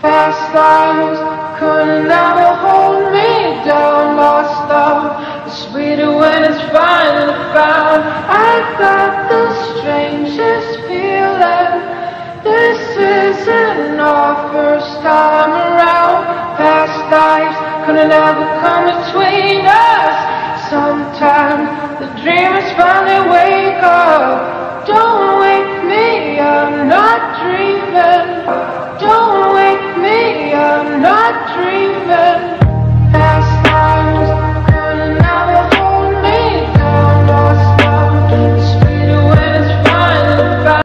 Past lives couldn't ever hold me down. Lost love is sweeter when it's finally found. I got the strangest feeling. This isn't our first time around. Past lives couldn't ever come between us. Sometimes the dreamers finally wake up. Don't wake me, I'm not dreaming. Not dream.